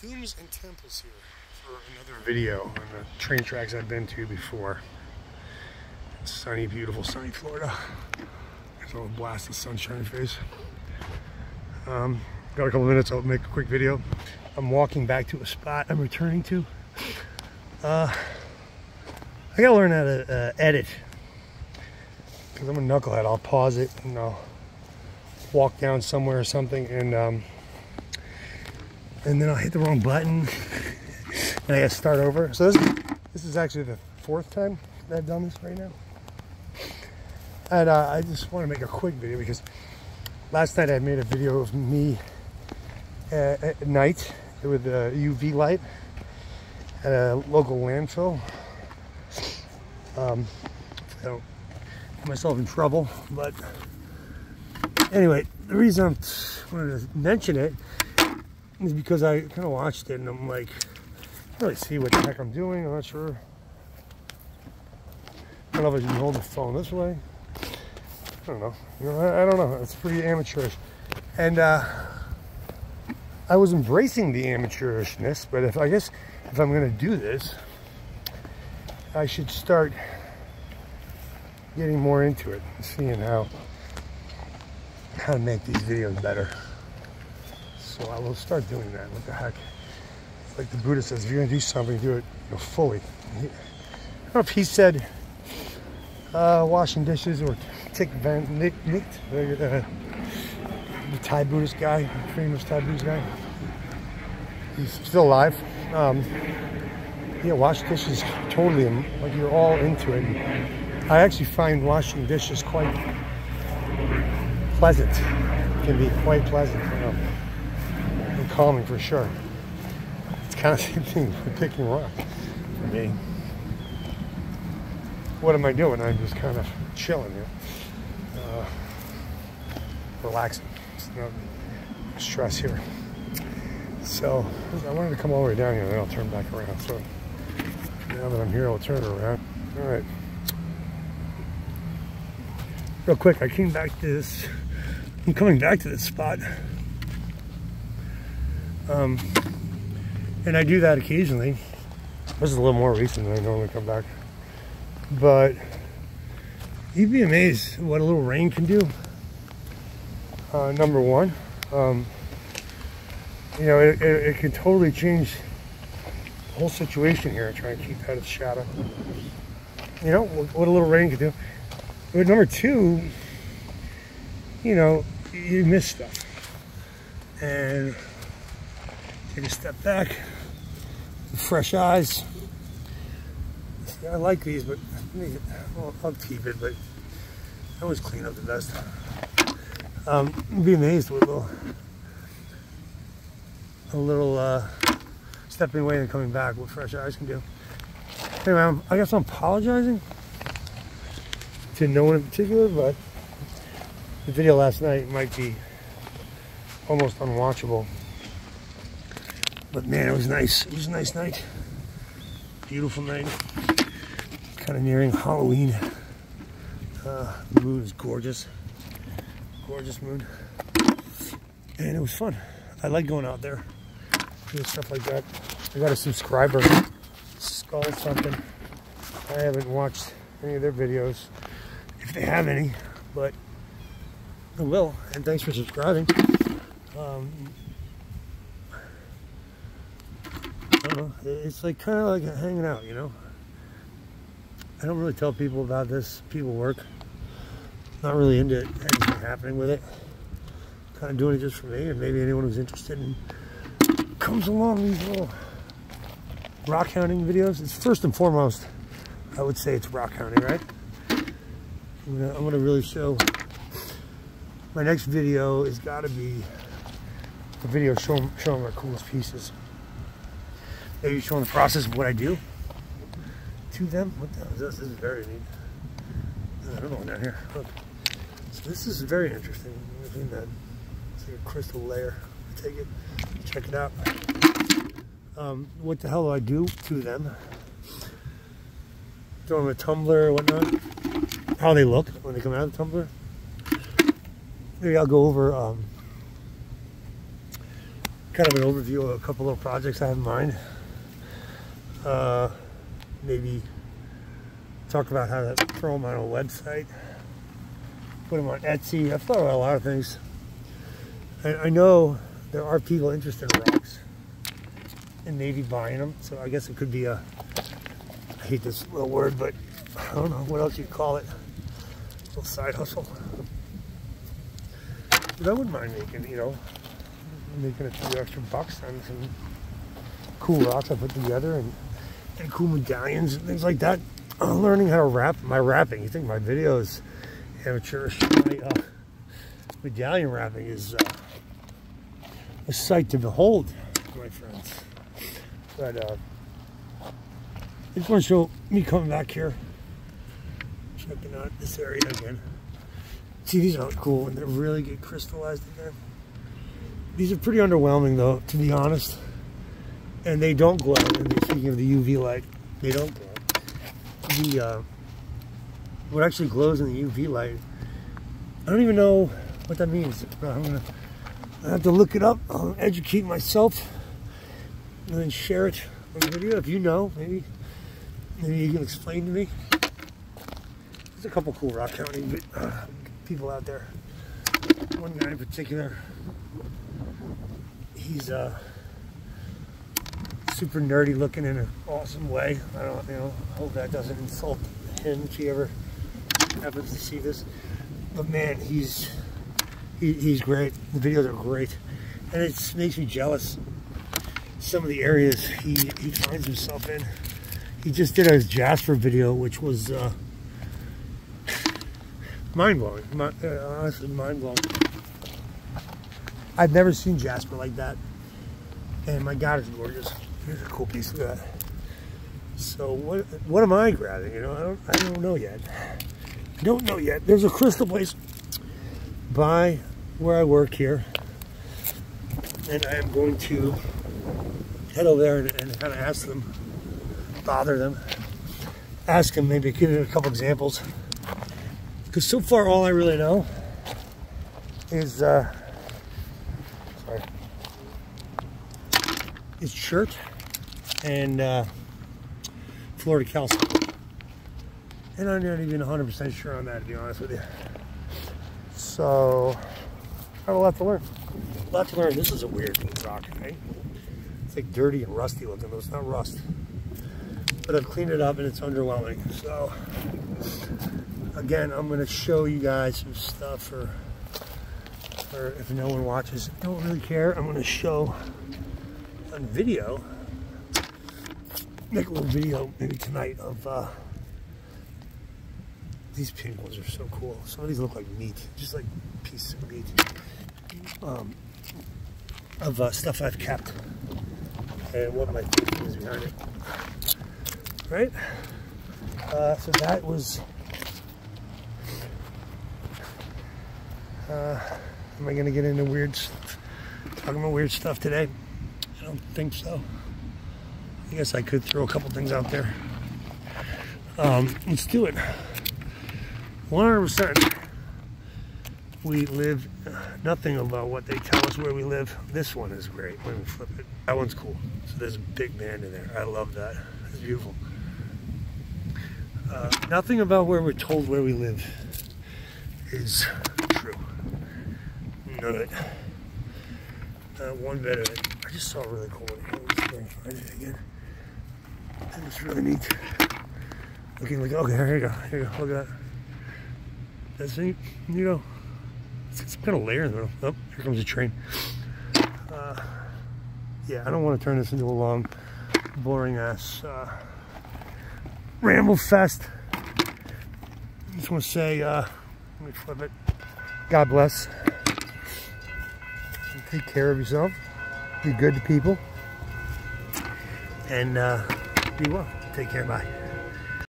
Tombs and temples here for another video on the train tracks I've been to before. Sunny, beautiful, sunny Florida. There's a blast of sunshine face. Um, got a couple minutes, I'll make a quick video. I'm walking back to a spot I'm returning to. Uh, I gotta learn how to uh, edit because I'm a knucklehead. I'll pause it and I'll walk down somewhere or something and um, and then I'll hit the wrong button and I gotta start over. So this, this is actually the fourth time I've done this right now. And uh, I just want to make a quick video because last night I made a video of me uh, at night with a UV light at a local landfill. Um, I don't get myself in trouble, but anyway, the reason I wanted to mention it is because I kind of watched it and I'm like, I really see what the heck I'm doing. I'm not sure. I don't know if I should hold the phone this way. I don't know. You know, I, I don't know. It's pretty amateurish. And uh, I was embracing the amateurishness, but if I guess if I'm going to do this, I should start getting more into it, seeing how how to make these videos better. I will start doing that. What the heck? Like the Buddha says, if you're gonna do something, do it you know, fully. I don't know if he said uh, washing dishes or Thich Van Nick, Nick uh, the Thai Buddhist guy, the famous Thai Buddhist guy. He's still alive. Um, yeah, wash dishes totally, like you're all into it. I actually find washing dishes quite pleasant. It can be quite pleasant, calming for sure. It's kind of the same thing with picking rock for me. What am I doing? I'm just kind of chilling here, uh, relaxing. It's no stress here. So I wanted to come all the way down here, and then I'll turn back around. So now that I'm here, I'll turn around. All right. Real quick, I came back to this. I'm coming back to this spot. Um, and I do that occasionally. This is a little more recent than I normally come back. But you'd be amazed what a little rain can do. Uh, number one, um, you know, it, it, it, can totally change the whole situation here. Try and keep out of the shadow. You know, what, what a little rain can do. But number two, you know, you miss stuff. And take a step back, fresh eyes. I like these, but well, I'll keep it, but I always clean up the dust. Um, you'd be amazed with a little, a little uh, stepping away and coming back, what fresh eyes can do. Anyway, I'm, I guess I'm apologizing to no one in particular, but the video last night might be almost unwatchable. But man, it was nice. It was a nice night. Beautiful night. Kind of nearing Halloween. Uh, the moon is gorgeous. Gorgeous moon. And it was fun. I like going out there. Doing stuff like that. I got a subscriber, Skull something. I haven't watched any of their videos, if they have any, but I will. And thanks for subscribing. Um, I don't know. It's like kind of like hanging out, you know. I don't really tell people about this people work. Not really into anything happening with it. Kind of doing it just for me, and maybe anyone who's interested in comes along these little rock hounding videos. It's first and foremost, I would say it's rock hounding, right? I'm gonna, I'm gonna really show. My next video has got to be a video showing showing my coolest pieces. Maybe showing the process of what I do to them. What the hell is this? This is very neat. I don't know down here. Look. So this is very interesting. that. It's like a crystal layer. I Take it, check it out. Um, what the hell do I do to them? Throw them a tumbler or whatnot. How they look when they come out of the tumbler. Maybe I'll go over um, kind of an overview of a couple little projects I have in mind. Uh, maybe talk about how to throw them on a website, put them on Etsy. I've thought about a lot of things. I, I know there are people interested in rocks and maybe buying them. So I guess it could be a, I hate this little word, but I don't know what else you'd call it. A little side hustle. But I wouldn't mind making, you know, making a few extra bucks on some cool rocks I put together and, and cool medallions and things like that. I'm learning how to wrap my wrapping. You think my videos amateurish? My uh, medallion wrapping is uh, a sight to behold, my friends. But uh, I just want to show me coming back here, checking out this area again. See, these are cool when they really get crystallized in there. These are pretty underwhelming though, to be honest. And they don't glow. And speaking of the UV light, they don't glow. The uh, what actually glows in the UV light, I don't even know what that means. I'm gonna I have to look it up. I'll educate myself and then share it on video. If you know, maybe maybe you can explain to me. There's a couple cool rock hounding uh, people out there. One guy in particular, he's uh, super nerdy looking in an awesome way. I don't, you know, hope that doesn't insult him if he ever happens to see this. But man, he's he, he's great. The videos are great, and it makes me jealous. Some of the areas he he finds himself in. He just did a Jasper video, which was. Uh, mind blowing. Uh, honestly, mind blowing. I've never seen Jasper like that. And my God, it's gorgeous. Here's a cool piece of that. So what what am I grabbing? You know, I don't I don't know yet. I don't know yet. There's a crystal place by where I work here. And I am going to head over there and, and kind of ask them, bother them, ask them, maybe give them a couple examples because so far all I really know is, uh, sorry, is chert and uh, Florida calcium. And I'm not even 100% sure on that, to be honest with you. So, I have a lot to learn. A lot to learn. This is a weird rock, right? It's like dirty and rusty looking, but it's not rust. But I've cleaned it up and it's underwhelming. So, again, I'm going to show you guys some stuff for, for if no one watches. Don't really care. I'm going to show on video, make a little video maybe tonight of uh, these ones are so cool. Some of these look like meat, just like pieces of meat. Um, of uh, stuff I've kept and what my thinking is behind it. Right? Uh, so that was Uh, am I going to get into weird stuff? Talking about weird stuff today? I don't think so. I guess I could throw a couple things out there. Um, let's do it. 100%. We live nothing about what they tell us where we live. This one is great. Let me flip it. That one's cool. So there's a big band in there. I love that. It's beautiful. Uh, nothing about where we're told where we live is true. none of it. Not one bit of it. I just saw a really cool one. It again. That was really neat. Looking like, okay, here you go. Here you go. Look at that. That's neat. You know, it's some kind of layer in the middle. Oh, here comes a train. Uh, yeah, I don't want to turn this into a long, boring ass uh, ramble fest. I just want to say, uh, let me flip it. God bless. Take care of yourself. Be good to people. And uh, be well. Take care. Bye.